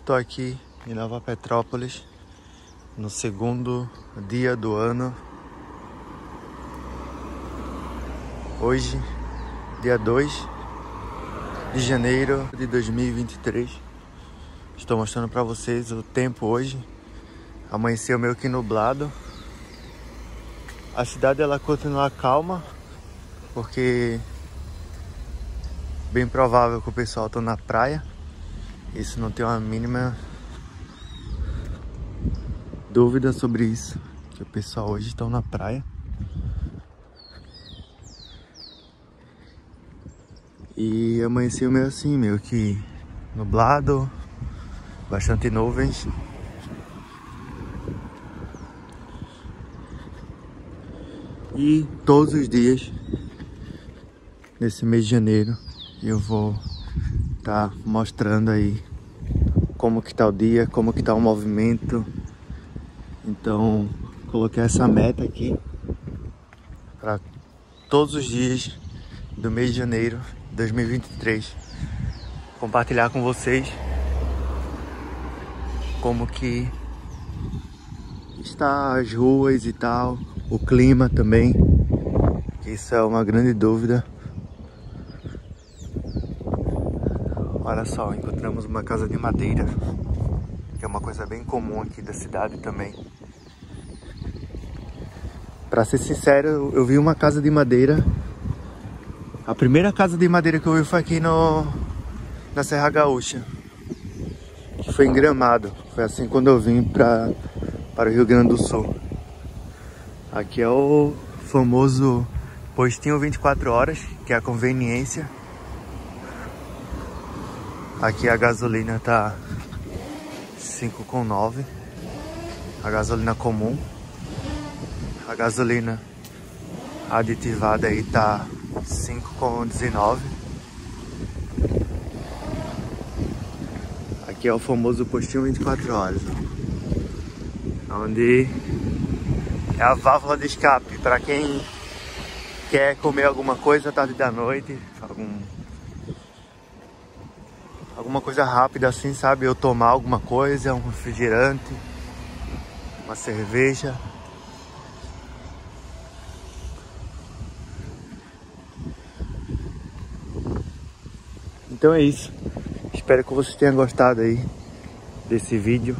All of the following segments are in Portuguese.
Estou aqui em Nova Petrópolis no segundo dia do ano. Hoje, dia 2 de janeiro de 2023. Estou mostrando para vocês o tempo hoje. Amanheceu meio que nublado. A cidade ela continua calma, porque bem provável que o pessoal está na praia. Isso não tem uma mínima dúvida sobre isso. Que o pessoal hoje estão na praia. E amanheceu meio assim, meio que nublado, bastante nuvens. E todos os dias, nesse mês de janeiro, eu vou tá mostrando aí como que tá o dia, como que tá o movimento. Então, coloquei essa meta aqui para todos os dias do mês de janeiro de 2023 compartilhar com vocês como que está as ruas e tal, o clima também. Isso é uma grande dúvida Olha só, encontramos uma casa de madeira, que é uma coisa bem comum aqui da cidade também. Pra ser sincero, eu vi uma casa de madeira. A primeira casa de madeira que eu vi foi aqui no, na Serra Gaúcha, que foi em Gramado. Foi assim quando eu vim pra, para o Rio Grande do Sul. Aqui é o famoso postinho 24 horas, que é a conveniência Aqui a gasolina tá 5,9 A gasolina comum. A gasolina aditivada aí tá 5,19 Aqui é o famoso postinho 24 horas Onde é a válvula de escape para quem quer comer alguma coisa tarde da noite, algum alguma coisa rápida assim, sabe? Eu tomar alguma coisa, um refrigerante, uma cerveja. Então é isso. Espero que vocês tenham gostado aí desse vídeo.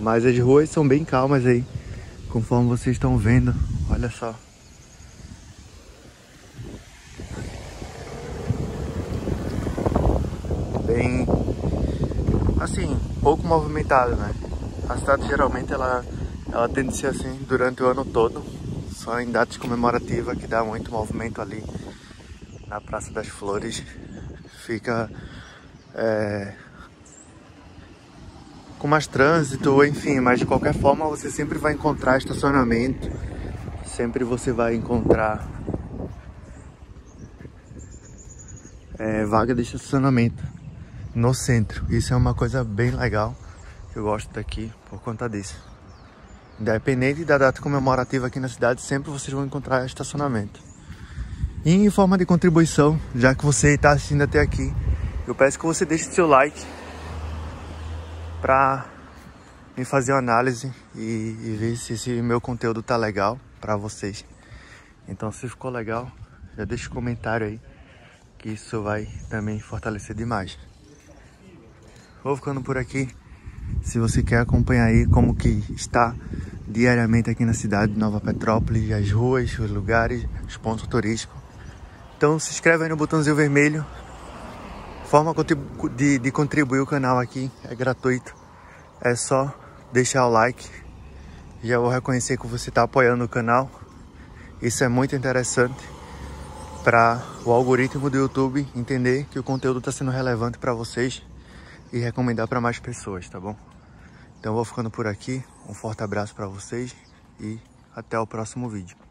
Mas as ruas são bem calmas aí, conforme vocês estão vendo. Olha só. Bem assim, pouco movimentada, né? A cidade geralmente ela, ela tende a ser assim durante o ano todo, só em datas comemorativas que dá muito movimento ali na Praça das Flores. Fica é, com mais trânsito, enfim, mas de qualquer forma você sempre vai encontrar estacionamento, sempre você vai encontrar é, vaga de estacionamento no centro. Isso é uma coisa bem legal. Eu gosto daqui por conta disso. Independente da data comemorativa aqui na cidade, sempre vocês vão encontrar estacionamento. E em forma de contribuição, já que você está assistindo até aqui, eu peço que você deixe seu like para me fazer uma análise e, e, ver se esse meu conteúdo tá legal para vocês. Então, se ficou legal, já deixa um comentário aí, que isso vai também fortalecer demais. Vou ficando por aqui. Se você quer acompanhar aí como que está diariamente aqui na cidade de Nova Petrópolis, as ruas, os lugares, os pontos turísticos. Então se inscreve aí no botãozinho vermelho. Forma de, de contribuir o canal aqui é gratuito. É só deixar o like. Já vou reconhecer que você está apoiando o canal. Isso é muito interessante para o algoritmo do YouTube entender que o conteúdo está sendo relevante para vocês e recomendar para mais pessoas, tá bom? Então vou ficando por aqui. Um forte abraço para vocês e até o próximo vídeo.